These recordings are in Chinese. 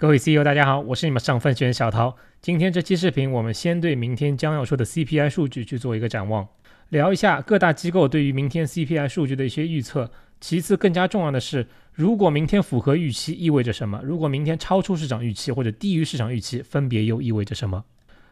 各位 CEO，大家好，我是你们上分学员小陶。今天这期视频，我们先对明天将要说的 CPI 数据去做一个展望，聊一下各大机构对于明天 CPI 数据的一些预测。其次，更加重要的是，如果明天符合预期，意味着什么？如果明天超出市场预期或者低于市场预期，分别又意味着什么？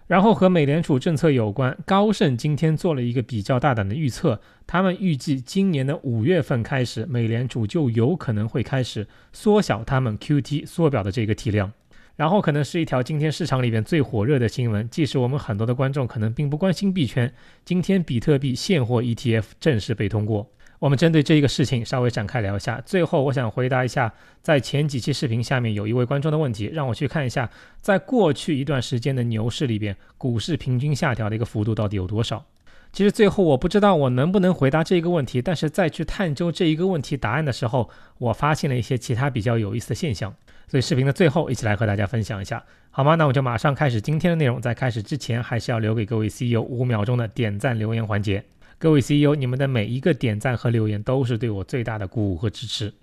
然后和美联储政策有关，高盛今天做了一个比较大胆的预测，他们预计今年的五月份开始，美联储就有可能会开始缩小他们 QT 缩表的这个体量。然后可能是一条今天市场里边最火热的新闻，即使我们很多的观众可能并不关心币圈，今天比特币现货 ETF 正式被通过。我们针对这一个事情稍微展开聊一下。最后，我想回答一下，在前几期视频下面有一位观众的问题，让我去看一下，在过去一段时间的牛市里边，股市平均下调的一个幅度到底有多少？其实最后我不知道我能不能回答这一个问题，但是在去探究这一个问题答案的时候，我发现了一些其他比较有意思的现象。所以视频的最后，一起来和大家分享一下，好吗？那我就马上开始今天的内容。在开始之前，还是要留给各位 CEO 五秒钟的点赞留言环节。各位 CEO，你们的每一个点赞和留言都是对我最大的鼓舞和支持。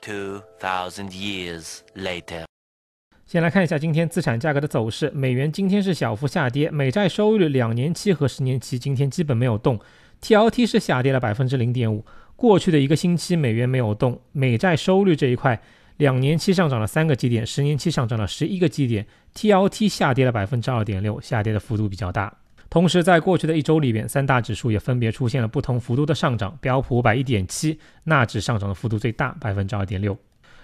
Two thousand years later，先来看一下今天资产价格的走势。美元今天是小幅下跌，美债收益率两年期和十年期今天基本没有动，TLT 是下跌了百分之零点五。过去的一个星期美元没有动，美债收益率这一块，两年期上涨了三个基点，十年期上涨了十一个基点，TLT 下跌了百分之二点六，下跌的幅度比较大。同时，在过去的一周里边，三大指数也分别出现了不同幅度的上涨。标普五百一点七，纳指上涨的幅度最大，百分之二点六。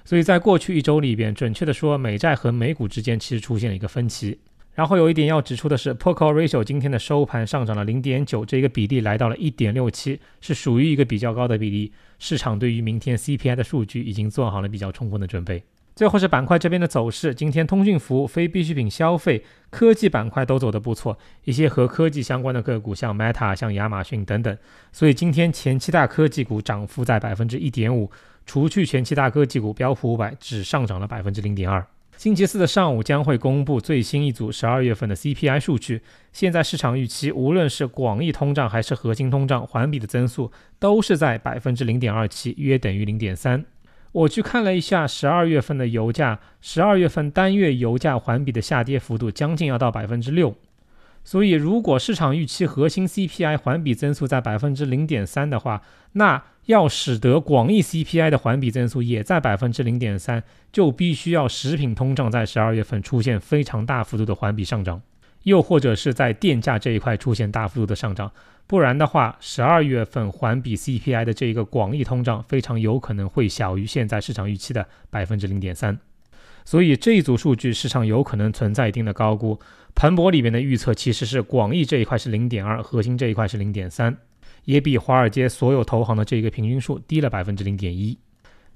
所以在过去一周里边，准确的说，美债和美股之间其实出现了一个分歧。然后有一点要指出的是，Poker Ratio 今天的收盘上涨了零点九，这个比例来到了一点六七，是属于一个比较高的比例。市场对于明天 CPI 的数据已经做好了比较充分的准备。最后是板块这边的走势，今天通讯服务、非必需品消费、科技板块都走得不错，一些和科技相关的个股，像 Meta、像亚马逊等等。所以今天前七大科技股涨幅在百分之一点五，除去前七大科技股，标普五百只上涨了百分之零点二。星期四的上午将会公布最新一组十二月份的 CPI 数据，现在市场预期无论是广义通胀还是核心通胀，环比的增速都是在百分之零点二七，约等于零点三。我去看了一下十二月份的油价，十二月份单月油价环比的下跌幅度将近要到百分之六，所以如果市场预期核心 CPI 环比增速在百分之零点三的话，那要使得广义 CPI 的环比增速也在百分之零点三，就必须要食品通胀在十二月份出现非常大幅度的环比上涨。又或者是在电价这一块出现大幅度的上涨，不然的话，十二月份环比 CPI 的这一个广义通胀非常有可能会小于现在市场预期的百分之零点三，所以这一组数据市场有可能存在一定的高估。彭博里面的预测其实是广义这一块是零点二，核心这一块是零点三，也比华尔街所有投行的这个平均数低了百分之零点一，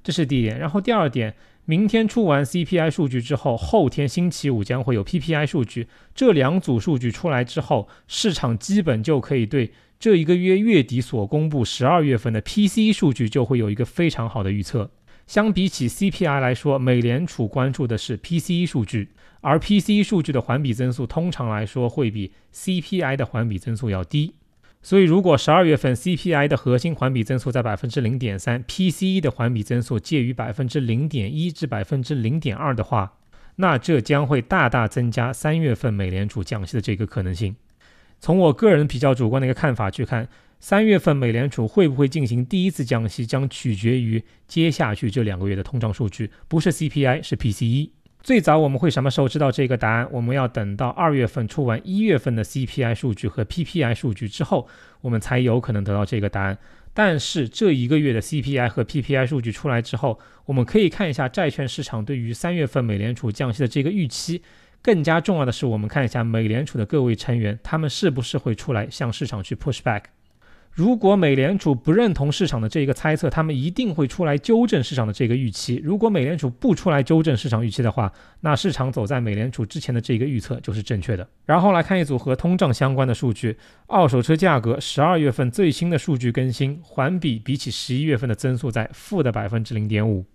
这是第一点。然后第二点。明天出完 CPI 数据之后，后天星期五将会有 PPI 数据。这两组数据出来之后，市场基本就可以对这一个月月底所公布十二月份的 PCE 数据就会有一个非常好的预测。相比起 CPI 来说，美联储关注的是 PCE 数据，而 PCE 数据的环比增速通常来说会比 CPI 的环比增速要低。所以，如果十二月份 CPI 的核心环比增速在百分之零点三，PCE 的环比增速介于百分之零点一至百分之零点二的话，那这将会大大增加三月份美联储降息的这个可能性。从我个人比较主观的一个看法去看，三月份美联储会不会进行第一次降息，将取决于接下去这两个月的通胀数据，不是 CPI，是 PCE。最早我们会什么时候知道这个答案？我们要等到二月份出完一月份的 CPI 数据和 PPI 数据之后，我们才有可能得到这个答案。但是这一个月的 CPI 和 PPI 数据出来之后，我们可以看一下债券市场对于三月份美联储降息的这个预期。更加重要的是，我们看一下美联储的各位成员，他们是不是会出来向市场去 push back。如果美联储不认同市场的这一个猜测，他们一定会出来纠正市场的这个预期。如果美联储不出来纠正市场预期的话，那市场走在美联储之前的这个预测就是正确的。然后来看一组和通胀相关的数据：二手车价格十二月份最新的数据更新，环比比起十一月份的增速在负的百分之零点五，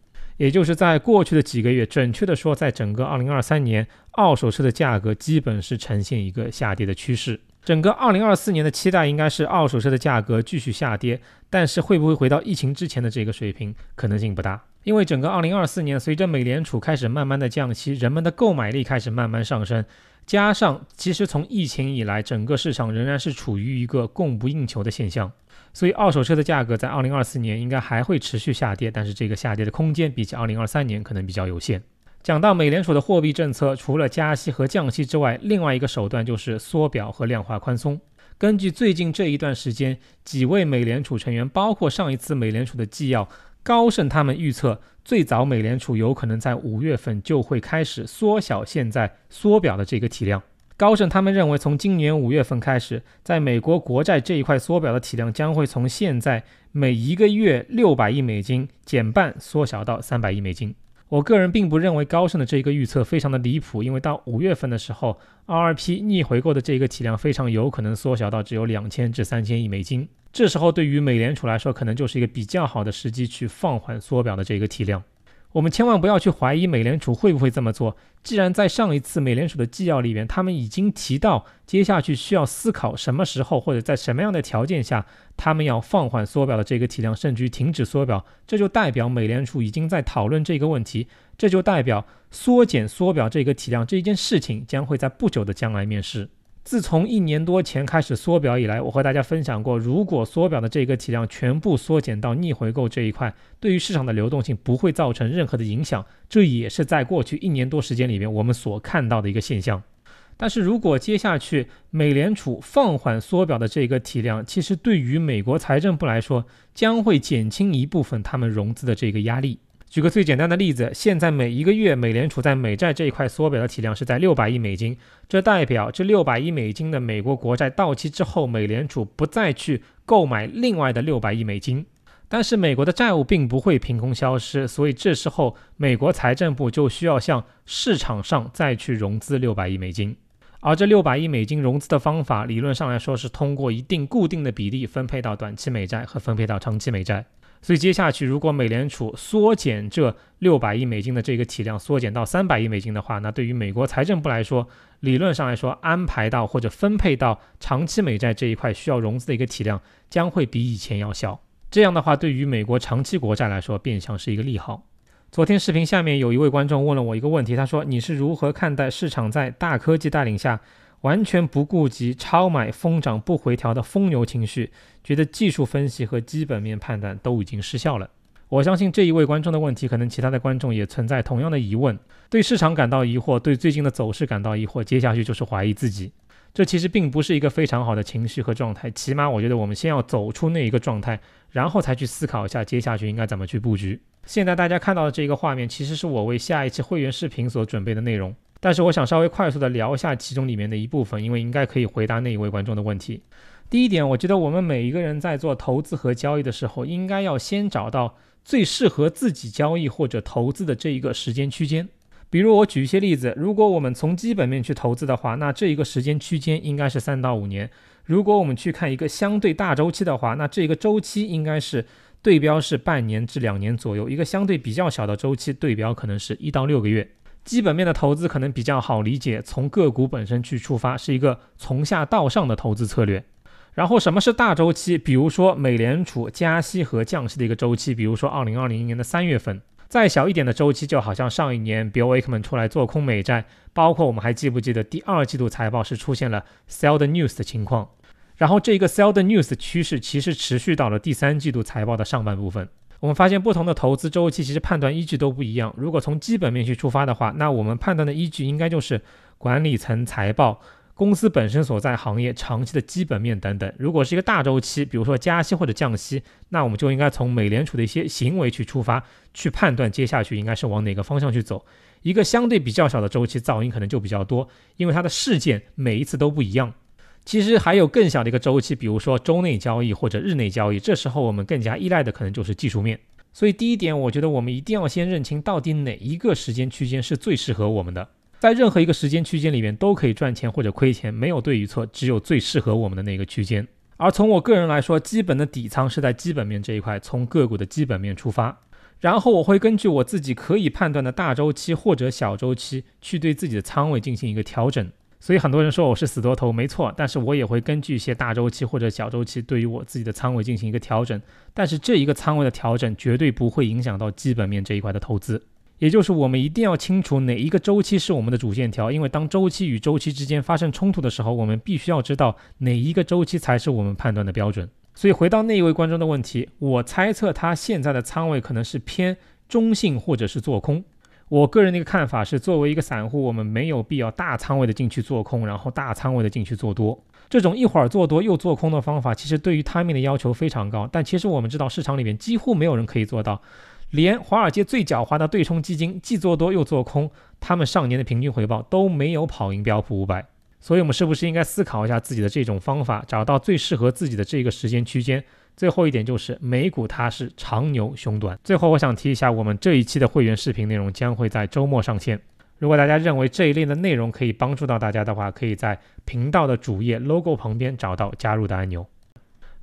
也就是在过去的几个月，准确的说，在整个二零二三年，二手车的价格基本是呈现一个下跌的趋势。整个二零二四年的期待应该是二手车的价格继续下跌，但是会不会回到疫情之前的这个水平，可能性不大。因为整个2024年，随着美联储开始慢慢的降息，人们的购买力开始慢慢上升，加上其实从疫情以来，整个市场仍然是处于一个供不应求的现象，所以二手车的价格在2024年应该还会持续下跌，但是这个下跌的空间比起2023年可能比较有限。讲到美联储的货币政策，除了加息和降息之外，另外一个手段就是缩表和量化宽松。根据最近这一段时间几位美联储成员，包括上一次美联储的纪要。高盛他们预测，最早美联储有可能在五月份就会开始缩小现在缩表的这个体量。高盛他们认为，从今年五月份开始，在美国国债这一块缩表的体量将会从现在每一个月六百亿美金减半，缩小到三百亿美金。我个人并不认为高盛的这一个预测非常的离谱，因为到五月份的时候，RRP 逆回购的这个体量非常有可能缩小到只有两千至三千亿美金。这时候对于美联储来说，可能就是一个比较好的时机去放缓缩表的这个体量。我们千万不要去怀疑美联储会不会这么做。既然在上一次美联储的纪要里面，他们已经提到接下去需要思考什么时候或者在什么样的条件下，他们要放缓缩表的这个体量，甚至于停止缩表，这就代表美联储已经在讨论这个问题，这就代表缩减缩表这个体量这一件事情将会在不久的将来面世。自从一年多前开始缩表以来，我和大家分享过，如果缩表的这个体量全部缩减到逆回购这一块，对于市场的流动性不会造成任何的影响。这也是在过去一年多时间里面我们所看到的一个现象。但是如果接下去美联储放缓缩表的这个体量，其实对于美国财政部来说，将会减轻一部分他们融资的这个压力。举个最简单的例子，现在每一个月美联储在美债这一块缩表的体量是在六百亿美金，这代表这六百亿美金的美国国债到期之后，美联储不再去购买另外的六百亿美金。但是美国的债务并不会凭空消失，所以这时候美国财政部就需要向市场上再去融资六百亿美金，而这六百亿美金融资的方法，理论上来说是通过一定固定的比例分配到短期美债和分配到长期美债。所以接下去，如果美联储缩减这六百亿美金的这个体量，缩减到三百亿美金的话，那对于美国财政部来说，理论上来说，安排到或者分配到长期美债这一块需要融资的一个体量，将会比以前要小。这样的话，对于美国长期国债来说，变相是一个利好。昨天视频下面有一位观众问了我一个问题，他说：“你是如何看待市场在大科技带领下？”完全不顾及超买疯涨不回调的疯牛情绪，觉得技术分析和基本面判断都已经失效了。我相信这一位观众的问题，可能其他的观众也存在同样的疑问：对市场感到疑惑，对最近的走势感到疑惑，接下去就是怀疑自己。这其实并不是一个非常好的情绪和状态。起码我觉得我们先要走出那一个状态，然后才去思考一下接下去应该怎么去布局。现在大家看到的这个画面，其实是我为下一期会员视频所准备的内容。但是我想稍微快速的聊一下其中里面的一部分，因为应该可以回答那一位观众的问题。第一点，我觉得我们每一个人在做投资和交易的时候，应该要先找到最适合自己交易或者投资的这一个时间区间。比如我举一些例子，如果我们从基本面去投资的话，那这一个时间区间应该是三到五年；如果我们去看一个相对大周期的话，那这一个周期应该是对标是半年至两年左右；一个相对比较小的周期对标可能是一到六个月。基本面的投资可能比较好理解，从个股本身去出发，是一个从下到上的投资策略。然后什么是大周期？比如说美联储加息和降息的一个周期，比如说二零二零年的三月份。再小一点的周期，就好像上一年 Bill Ackman 出来做空美债，包括我们还记不记得第二季度财报是出现了 sell the news 的情况。然后这个 sell the news 的趋势其实持续到了第三季度财报的上半部分。我们发现不同的投资周期其实判断依据都不一样。如果从基本面去出发的话，那我们判断的依据应该就是管理层财报、公司本身所在行业长期的基本面等等。如果是一个大周期，比如说加息或者降息，那我们就应该从美联储的一些行为去出发，去判断接下去应该是往哪个方向去走。一个相对比较小的周期，噪音可能就比较多，因为它的事件每一次都不一样。其实还有更小的一个周期，比如说周内交易或者日内交易，这时候我们更加依赖的可能就是技术面。所以第一点，我觉得我们一定要先认清到底哪一个时间区间是最适合我们的。在任何一个时间区间里面都可以赚钱或者亏钱，没有对与错，只有最适合我们的那个区间。而从我个人来说，基本的底仓是在基本面这一块，从个股的基本面出发，然后我会根据我自己可以判断的大周期或者小周期，去对自己的仓位进行一个调整。所以很多人说我是死多头，没错，但是我也会根据一些大周期或者小周期，对于我自己的仓位进行一个调整。但是这一个仓位的调整绝对不会影响到基本面这一块的投资。也就是我们一定要清楚哪一个周期是我们的主线条，因为当周期与周期之间发生冲突的时候，我们必须要知道哪一个周期才是我们判断的标准。所以回到那一位观众的问题，我猜测他现在的仓位可能是偏中性或者是做空。我个人的一个看法是，作为一个散户，我们没有必要大仓位的进去做空，然后大仓位的进去做多。这种一会儿做多又做空的方法，其实对于 timing 的要求非常高。但其实我们知道，市场里面几乎没有人可以做到，连华尔街最狡猾的对冲基金，既做多又做空，他们上年的平均回报都没有跑赢标普五百。所以，我们是不是应该思考一下自己的这种方法，找到最适合自己的这个时间区间？最后一点就是美股它是长牛熊短。最后我想提一下，我们这一期的会员视频内容将会在周末上线。如果大家认为这一类的内容可以帮助到大家的话，可以在频道的主页 logo 旁边找到加入的按钮。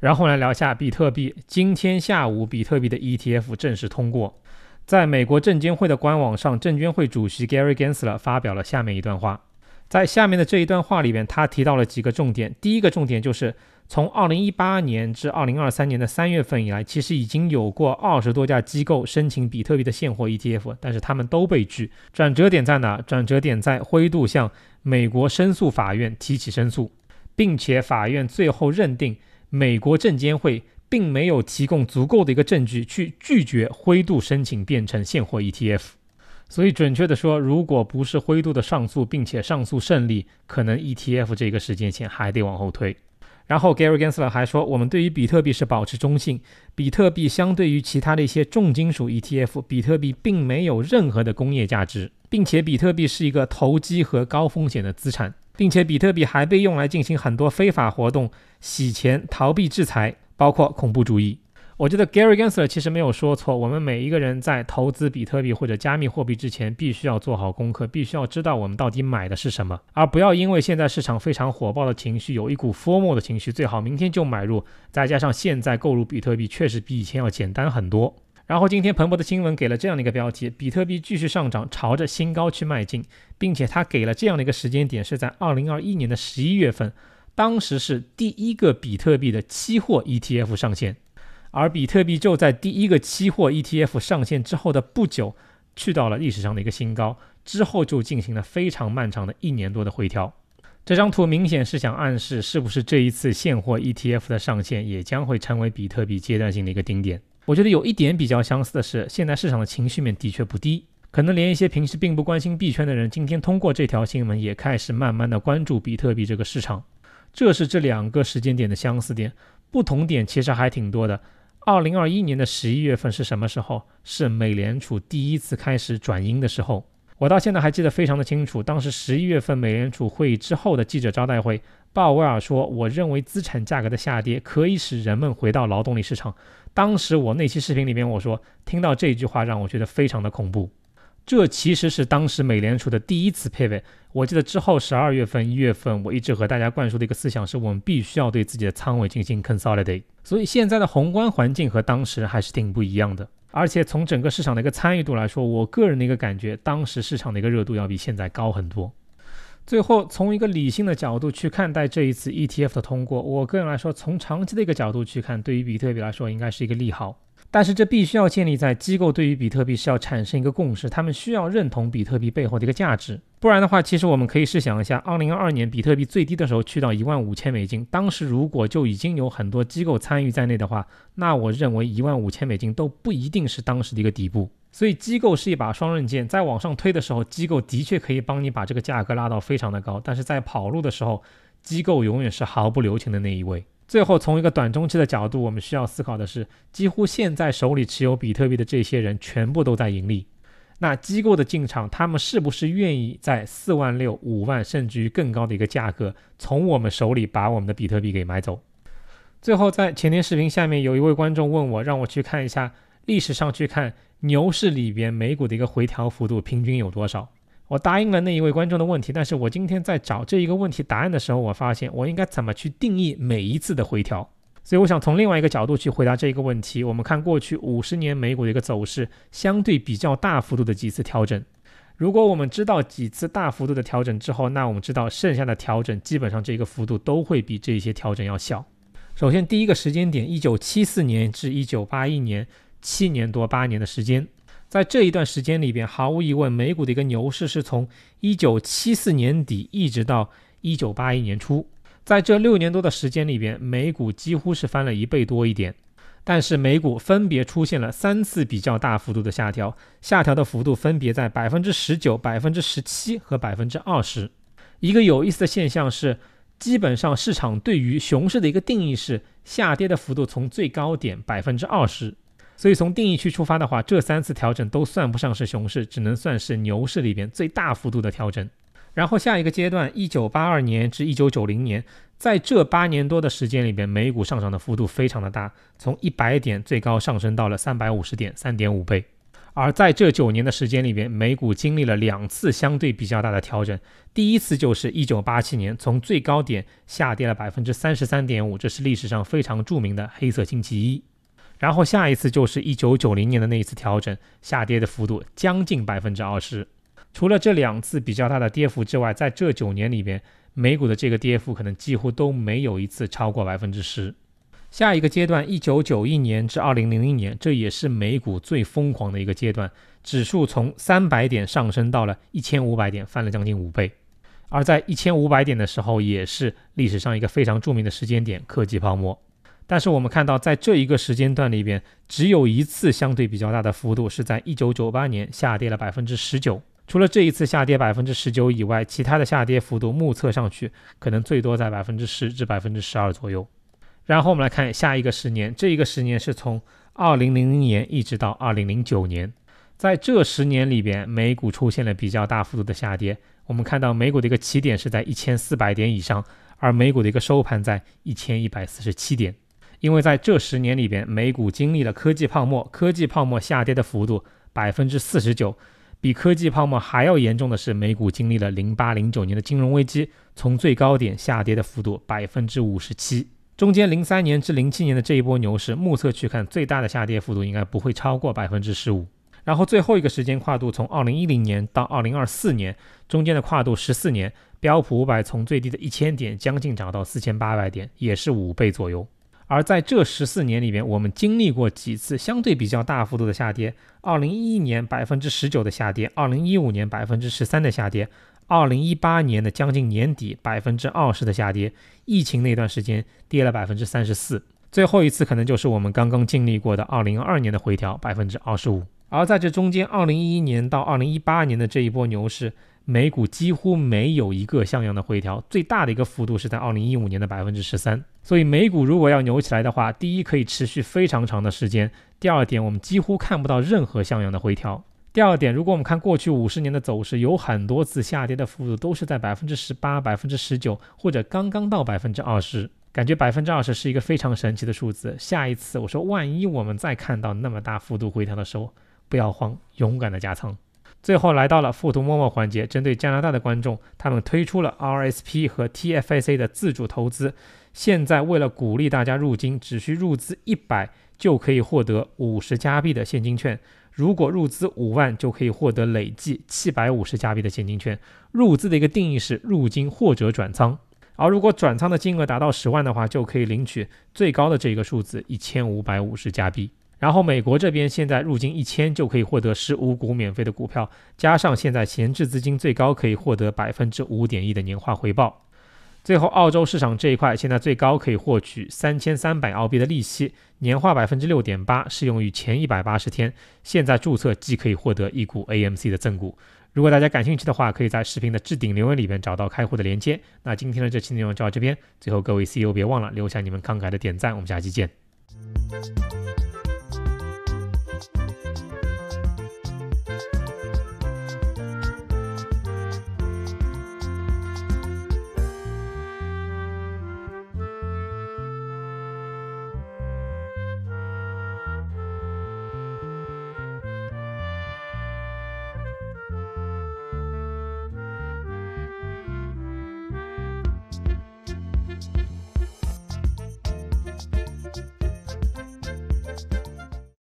然后来聊一下比特币。今天下午，比特币的 ETF 正式通过。在美国证监会的官网上，证监会主席 Gary Gensler 发表了下面一段话。在下面的这一段话里边，他提到了几个重点。第一个重点就是。从二零一八年至二零二三年的三月份以来，其实已经有过二十多家机构申请比特币的现货 ETF，但是他们都被拒。转折点在哪？转折点在灰度向美国申诉法院提起申诉，并且法院最后认定美国证监会并没有提供足够的一个证据去拒绝灰度申请变成现货 ETF。所以准确的说，如果不是灰度的上诉，并且上诉胜利，可能 ETF 这个时间线还得往后推。然后 Gary Gensler 还说，我们对于比特币是保持中性。比特币相对于其他的一些重金属 ETF，比特币并没有任何的工业价值，并且比特币是一个投机和高风险的资产，并且比特币还被用来进行很多非法活动、洗钱、逃避制裁，包括恐怖主义。我觉得 Gary Gensler 其实没有说错。我们每一个人在投资比特币或者加密货币之前，必须要做好功课，必须要知道我们到底买的是什么，而不要因为现在市场非常火爆的情绪，有一股 formal 的情绪，最好明天就买入。再加上现在购入比特币确实比以前要简单很多。然后今天彭博的新闻给了这样的一个标题：比特币继续上涨，朝着新高去迈进，并且他给了这样的一个时间点，是在二零二一年的十一月份，当时是第一个比特币的期货 ETF 上线。而比特币就在第一个期货 ETF 上线之后的不久，去到了历史上的一个新高，之后就进行了非常漫长的一年多的回调。这张图明显是想暗示，是不是这一次现货 ETF 的上线也将会成为比特币阶段性的一个顶点？我觉得有一点比较相似的是，现在市场的情绪面的确不低，可能连一些平时并不关心币圈的人，今天通过这条新闻也开始慢慢的关注比特币这个市场。这是这两个时间点的相似点，不同点其实还挺多的。二零二一年的十一月份是什么时候？是美联储第一次开始转阴的时候。我到现在还记得非常的清楚。当时十一月份美联储会议之后的记者招待会，鲍威尔说：“我认为资产价格的下跌可以使人们回到劳动力市场。”当时我那期视频里面我说，听到这句话让我觉得非常的恐怖。这其实是当时美联储的第一次 pivot。我记得之后十二月份、一月份，我一直和大家灌输的一个思想是我们必须要对自己的仓位进行 consolidate。所以现在的宏观环境和当时还是挺不一样的。而且从整个市场的一个参与度来说，我个人的一个感觉，当时市场的一个热度要比现在高很多。最后从一个理性的角度去看待这一次 ETF 的通过，我个人来说，从长期的一个角度去看，对于比特币来说应该是一个利好。但是这必须要建立在机构对于比特币是要产生一个共识，他们需要认同比特币背后的一个价值，不然的话，其实我们可以试想一下，二零二二年比特币最低的时候去到一万五千美金，当时如果就已经有很多机构参与在内的话，那我认为一万五千美金都不一定是当时的一个底部。所以机构是一把双刃剑，在往上推的时候，机构的确可以帮你把这个价格拉到非常的高，但是在跑路的时候，机构永远是毫不留情的那一位。最后，从一个短中期的角度，我们需要思考的是，几乎现在手里持有比特币的这些人全部都在盈利。那机构的进场，他们是不是愿意在四万六、五万，甚至于更高的一个价格，从我们手里把我们的比特币给买走？最后，在前天视频下面有一位观众问我，让我去看一下历史上去看牛市里边美股的一个回调幅度平均有多少。我答应了那一位观众的问题，但是我今天在找这一个问题答案的时候，我发现我应该怎么去定义每一次的回调。所以我想从另外一个角度去回答这一个问题。我们看过去五十年美股的一个走势，相对比较大幅度的几次调整，如果我们知道几次大幅度的调整之后，那我们知道剩下的调整基本上这个幅度都会比这些调整要小。首先，第一个时间点，一九七四年至一九八一年，七年多八年的时间，在这一段时间里边，毫无疑问，美股的一个牛市是从一九七四年底一直到一九八一年初，在这六年多的时间里边，美股几乎是翻了一倍多一点。但是美股分别出现了三次比较大幅度的下调，下调的幅度分别在百分之十九、百分之十七和百分之二十。一个有意思的现象是，基本上市场对于熊市的一个定义是下跌的幅度从最高点百分之二十。所以从定义区出发的话，这三次调整都算不上是熊市，只能算是牛市里边最大幅度的调整。然后下一个阶段，一九八二年至一九九零年，在这八年多的时间里边，美股上涨的幅度非常的大，从一百点最高上升到了三百五十点，三点五倍。而在这九年的时间里边，美股经历了两次相对比较大的调整。第一次就是一九八七年，从最高点下跌了百分之三十三点五，这是历史上非常著名的黑色星期一。然后下一次就是一九九零年的那一次调整，下跌的幅度将近百分之二十。除了这两次比较大的跌幅之外，在这九年里边，美股的这个跌幅可能几乎都没有一次超过百分之十。下一个阶段，一九九一年至二零零一年，这也是美股最疯狂的一个阶段，指数从三百点上升到了一千五百点，翻了将近五倍。而在一千五百点的时候，也是历史上一个非常著名的时间点——科技泡沫。但是我们看到，在这一个时间段里边，只有一次相对比较大的幅度，是在一九九八年下跌了百分之十九。除了这一次下跌百分之十九以外，其他的下跌幅度目测上去可能最多在百分之十至百分之十二左右。然后我们来看下一个十年，这一个十年是从二零零零年一直到二零零九年，在这十年里边，美股出现了比较大幅度的下跌。我们看到美股的一个起点是在一千四百点以上，而美股的一个收盘在一千一百四十七点。因为在这十年里边，美股经历了科技泡沫，科技泡沫下跌的幅度百分之四十九。比科技泡沫还要严重的是，美股经历了零八零九年的金融危机，从最高点下跌的幅度百分之五十七。中间零三年至零七年的这一波牛市，目测去看，最大的下跌幅度应该不会超过百分之十五。然后最后一个时间跨度从二零一零年到二零二四年，中间的跨度十四年，标普五百从最低的一千点将近涨到四千八百点，也是五倍左右。而在这十四年里面，我们经历过几次相对比较大幅度的下跌。二零一一年百分之十九的下跌，二零一五年百分之十三的下跌，二零一八年的将近年底百分之二十的下跌。疫情那段时间跌了百分之三十四。最后一次可能就是我们刚刚经历过的二零二二年的回调，百分之二十五。而在这中间，二零一一年到二零一八年的这一波牛市。美股几乎没有一个像样的回调，最大的一个幅度是在二零一五年的百分之十三。所以美股如果要牛起来的话，第一可以持续非常长的时间，第二点我们几乎看不到任何像样的回调。第二点，如果我们看过去五十年的走势，有很多次下跌的幅度都是在百分之十八、百分之十九，或者刚刚到百分之二十，感觉百分之二十是一个非常神奇的数字。下一次我说，万一我们再看到那么大幅度回调的时候，不要慌，勇敢的加仓。最后来到了富途摸摸环节，针对加拿大的观众，他们推出了 RSP 和 TFSA 的自主投资。现在为了鼓励大家入金，只需入资一百就可以获得五十加币的现金券；如果入资五万，就可以获得累计七百五十加币的现金券。入资的一个定义是入金或者转仓，而如果转仓的金额达到十万的话，就可以领取最高的这个数字一千五百五十加币。然后美国这边现在入金一千就可以获得十五股免费的股票，加上现在闲置资金最高可以获得百分之五点一的年化回报。最后澳洲市场这一块现在最高可以获取三千三百澳币的利息，年化百分之六点八，适用于前一百八十天。现在注册即可以获得一股 AMC 的赠股。如果大家感兴趣的话，可以在视频的置顶留言里面找到开户的链接。那今天的这期内容就到这边，最后各位 CEO 别忘了留下你们慷慨的点赞，我们下期见。